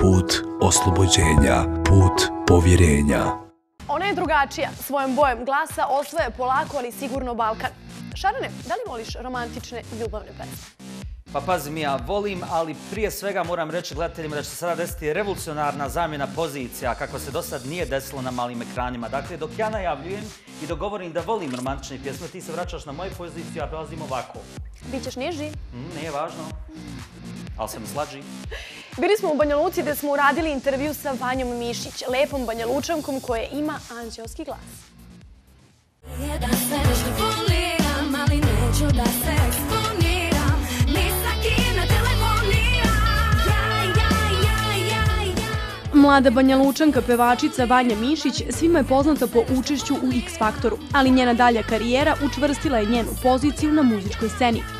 put oslobođenja, put povjerenja. Ona je drugačija. Svojom bojem glasa osvoje polako, ali sigurno Balkan. Šarane, da li voliš romantične ljubavne pesme? Pa pazi mi, ja volim, ali prije svega moram reći gledateljima da će se sada desiti revolucionarna zamjena pozicija kako se do sad nije desilo na malim ekranima. Dakle, dok ja najavljujem i dok govorim da volim romantične pjesme, ti se vraćaš na moju poziciju, a prelazim ovako. Bićeš niži? Mm, nije važno, ali sam slađi. Bili smo u Banja Luci gde smo uradili intervju sa Vanjom Mišić, lepom Banja Lučankom koja ima anđelski glas. Jedan se nešto foliram, ali neću da se eksponiram Ni sa kim ne telefoniram Ja, ja, ja, ja, ja Mlada Banja Lučanka, pevačica Vanja Mišić, svima je poznata po učešću u X Faktoru, ali njena dalja karijera učvrstila je njenu poziciju na muzičkoj sceni.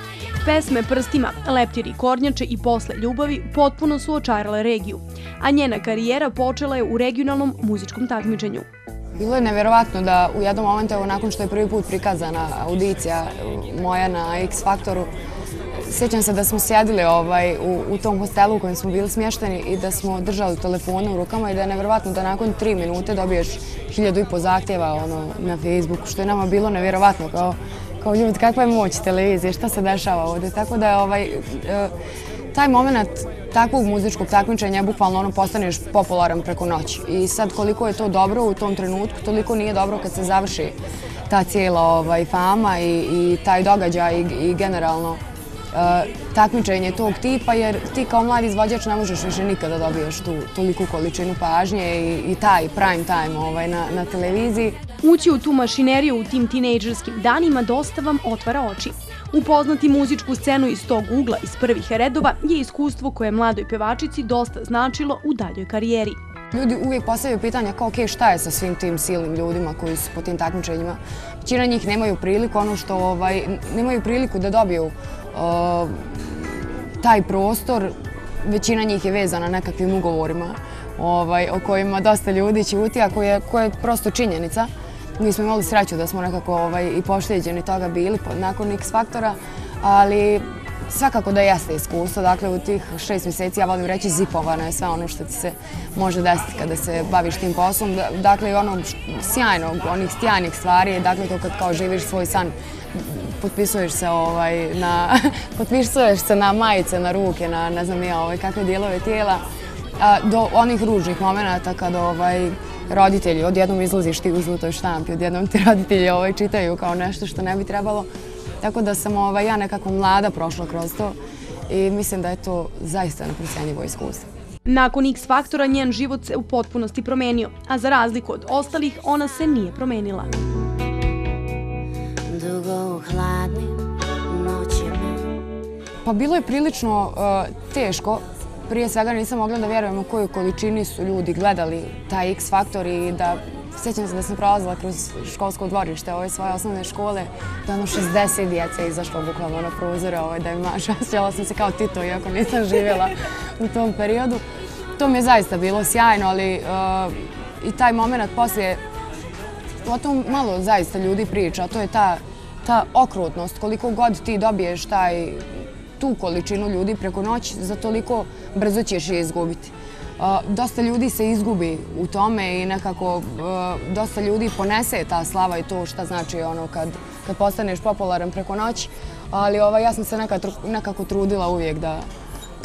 Pesme prstima, leptiri kornjače i posle ljubavi potpuno su očarale regiju, a njena karijera počela je u regionalnom muzičkom takmičenju. Bilo je neverovatno da u jednom momentu, evo, nakon što je prvi put prikazana audicija moja na X Faktoru, sjećam se da smo sjedili ovaj, u, u tom hostelu u kojem smo bili smješteni i da smo držali telefone u rukama i da je neverovatno da nakon tri minute dobiješ hiljadu i po zahtjeva ono, na Facebooku, što je nama bilo neverovatno kao, kao ljudi, kakva je moć televizije, šta se dešava ovdje. Tako da je ovaj, e, taj moment takvog muzičkog takmičenja bukvalno ono postaneš popularan preko noći. I sad koliko je to dobro u tom trenutku, toliko nije dobro kad se završi ta cijela ovaj, fama i, i taj događaj i, i generalno uh, takmičenje tog tipa, jer ti kao mladi izvođač ne možeš više nikada dobiješ tu toliku količinu pažnje i, i taj prime time ovaj, na, na televiziji. Ući u tu mašineriju u tim tinejdžerskim danima dosta vam otvara oči. Upoznati muzičku scenu iz tog ugla iz prvih redova je iskustvo koje mladoj pevačici dosta značilo u daljoj karijeri. Ljudi uvijek postavljaju pitanja kao, ok, šta je sa svim tim silnim ljudima koji su po tim takmičenjima. Većina njih nemaju priliku, ono što, ovaj, nemaju priliku da dobiju taj prostor. Većina njih je vezana nekakvim ugovorima ovaj, o kojima dosta ljudi ćuti, a koje, koje je prosto činjenica. Mi smo imali sreću da smo nekako ovaj, i pošteđeni toga bili nakon X faktora, ali svakako da jeste iskustvo. Dakle, u tih šest mjeseci, ja volim reći, zipovano je sve ono što ti se može desiti kada se baviš tim poslom. Dakle, ono sjajnog, onih sjajnih stvari, dakle, to kad kao živiš svoj san, potpisuješ se ovaj, na, potpisuješ se na majice, na ruke, na ne znam ja, ovaj, kakve dijelove tijela, a, do onih ružnih momenta kada ovaj, roditelji, odjednom izlaziš ti u žutoj štampi, odjednom ti roditelji ovaj, čitaju kao nešto što ne bi trebalo. Tako da sam ovaj, ja nekako mlada prošla kroz to i mislim da je to zaista neprocijenjivo iskustvo. Nakon X faktora njen život se u potpunosti promenio, a za razliku od ostalih ona se nije promenila. Dugo u hladnim noćima Pa bilo je prilično uh, teško. Prije svega nisam mogla da vjerujem u kojoj količini su ljudi gledali taj X faktor i da Sjećam se da sam prolazila kroz školsko dvorište ove svoje osnovne škole, da ono 60 djece izašlo bukvalno na prozore ovo, da im maša. Sam se kao Tito, iako nisam živjela u tom periodu. To mi je zaista bilo sjajno, ali uh, i taj moment poslije, o tom malo zaista ljudi priča, to je ta, ta okrutnost, koliko god ti dobiješ taj, tu količinu ljudi preko noći, za toliko brzo ćeš je izgubiti dosta ljudi se izgubi u tome i nekako e, dosta ljudi ponese ta slava i to šta znači ono kad, kad postaneš popularan preko noći. Ali ovaj, ja sam se nekako trudila uvijek da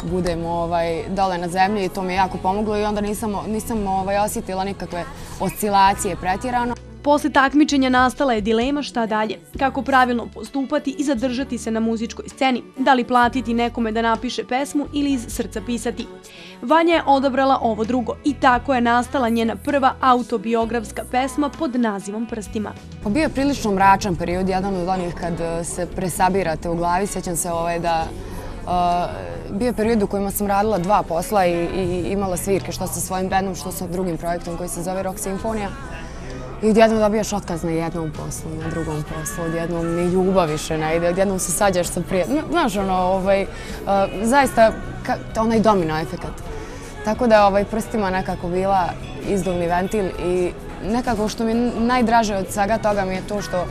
budem ovaj, dole na zemlji i to mi je jako pomoglo i onda nisam, nisam ovaj, osjetila nikakve oscilacije pretjerano. Posle takmičenja nastala je dilema šta dalje, kako pravilno postupati i zadržati se na muzičkoj sceni, da li platiti nekome da napiše pesmu ili iz srca pisati. Vanja je odabrala ovo drugo i tako je nastala njena prva autobiografska pesma pod nazivom Prstima. Bio je prilično mračan period, jedan od onih kad e, se presabirate u glavi, sjećam se ovaj da Uh, bio je period u kojima sam radila dva posla i, i imala svirke što sa svojim bendom, što sa drugim projektom koji se zove Rock Sinfonija. I odjednom dobijaš otkaz na jednom poslu, na drugom poslu, odjednom ni ljubav više ne ide, odjednom se sađaš sa prijateljima. Znaš, ono, ovaj, uh, zaista, ka, onaj domino efekt. Tako da je ovaj, prstima nekako bila izduvni ventil i nekako što mi najdraže od svega toga mi je to što uh,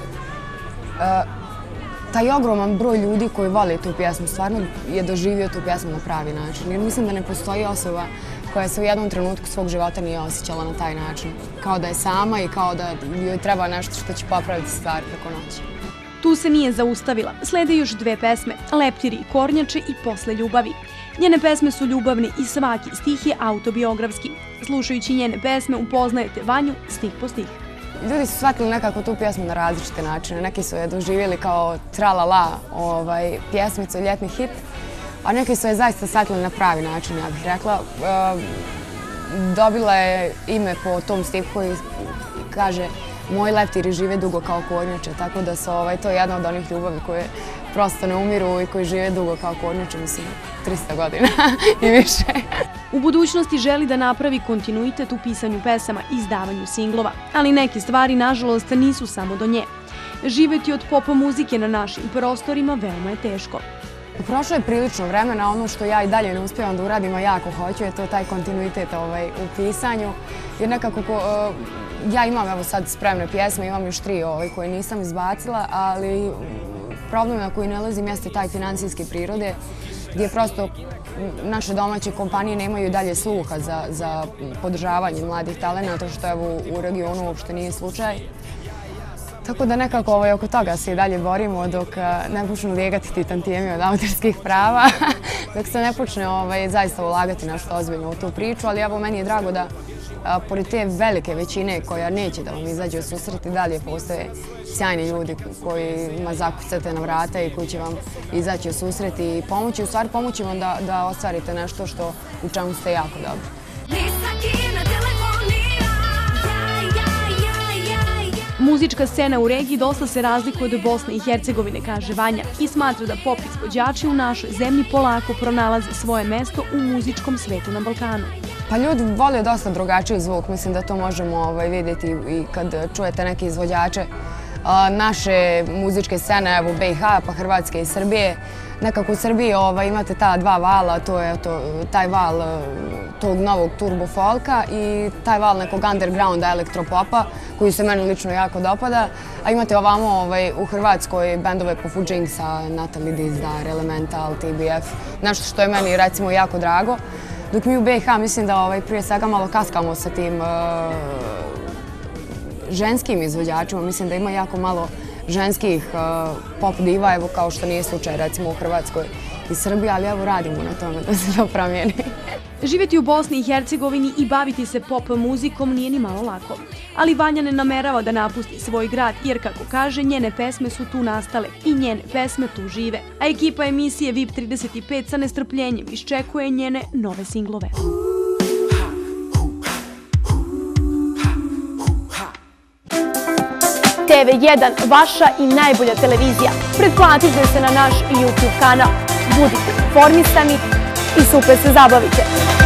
taj ogroman broj ljudi koji vole tu pjesmu stvarno je doživio tu pjesmu na pravi način. Jer mislim da ne postoji osoba koja se u jednom trenutku svog života nije osjećala na taj način. Kao da je sama i kao da joj treba nešto što će popraviti stvari preko noći. Tu se nije zaustavila. Slede još dve pesme, Leptiri i Kornjače i Posle ljubavi. Njene pesme su ljubavne i svaki stih je autobiografski. Slušajući njene pesme upoznajete Vanju stih po stih. Ljudi su shvatili nekako tu pjesmu na različite načine. Neki su je doživjeli kao tralala ovaj, pjesmicu, ljetni hit, a neki su je zaista satili na pravi način, ja bih rekla. Dobila je ime po tom stihu koji kaže Moji leptiri žive dugo kao kornjače, tako da su ovaj, to je jedna od onih ljubavi koje prosto ne umiru i koji žive dugo kao kornjače, mislim, 300 godina i više. U budućnosti želi da napravi kontinuitet u pisanju pesama i izdavanju singlova, ali neke stvari, nažalost, nisu samo do nje. Živeti od pop muzike na našim prostorima veoma je teško. Prošlo je prilično vremena, ono što ja i dalje ne uspijevam da uradim, a jako hoću, je to taj kontinuitet ovaj, u pisanju. Jer nekako, ko, e, ja imam evo sad spremne pjesme, imam još tri ovaj, koje nisam izbacila, ali problem na koji nalazim jeste taj financijske prirode, gdje prosto naše domaće kompanije nemaju dalje sluha za, za podržavanje mladih talenata, što evo u regionu uopšte nije slučaj. Tako da nekako ovaj, oko toga se i dalje borimo dok eh, ne počnu lijegati ti tantijemi od autorskih prava, dok se ne počne ovaj, zaista ulagati našto ozbiljno u tu priču, ali evo meni je drago da a, pored te velike većine koja neće da vam izađe u susret i dalje postoje sjajni ljudi kojima zakucate na vrata i koji će vam izaći u susret i pomoći, u stvari pomoći vam da, da ostvarite nešto što u čemu ste jako dobri. Muzička scena u regiji dosta se razlikuje od Bosne i Hercegovine, kaže Vanja, i smatra da pop izvođači u našoj zemlji polako pronalaze svoje mesto u muzičkom svetu na Balkanu. Pa ljudi vole dosta drugačiji zvuk, mislim da to možemo ovaj, vidjeti i kad čujete neke izvođače naše muzičke scene, evo BiH, pa Hrvatske i Srbije. Nekako u Srbiji ovaj, imate ta dva vala, to je to, taj val e, tog novog turbo folka i taj val nekog undergrounda elektropopa koji se meni lično jako dopada. A imate ovamo ovaj, u Hrvatskoj bendove poput Jinxa, Natalie Dizdar, Elemental, TBF, nešto što je meni recimo jako drago. Dok mi u BiH mislim da ovaj, prije svega malo kaskamo sa tim uh, ženskim izvođačima. Mislim da ima jako malo ženskih uh, pop diva, evo kao što nije slučaj recimo u Hrvatskoj i Srbiji, ali evo radimo na tome da se to promijeni. Živjeti u Bosni i Hercegovini i baviti se pop muzikom nije ni malo lako. Ali Vanja ne namerava da napusti svoj grad, jer kako kaže, njene pesme su tu nastale i njene pesme tu žive. A ekipa emisije VIP 35 sa nestrpljenjem iščekuje njene nove singlove. TV1, vaša i najbolja televizija. Pretplatite se na naš YouTube kanal. Budite informisani i super se zabavite.